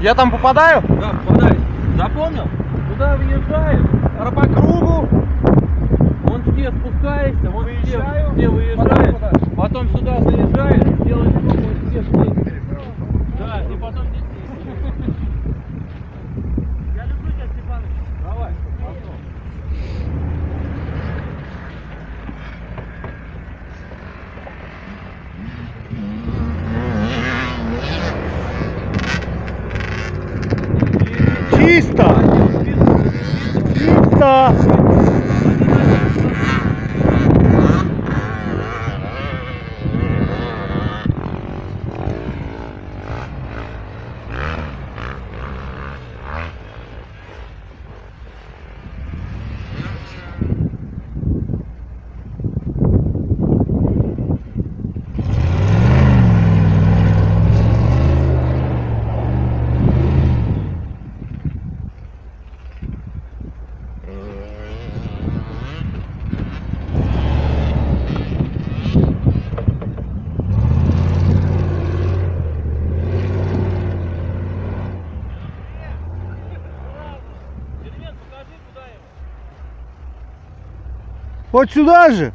Я там попадаю? Да, попадай. Запомнил? Туда въезжаешь, А по кругу? вон где спускаешься, вон потом выезжаешь, куда? потом сюда 300! 300! Вот сюда же?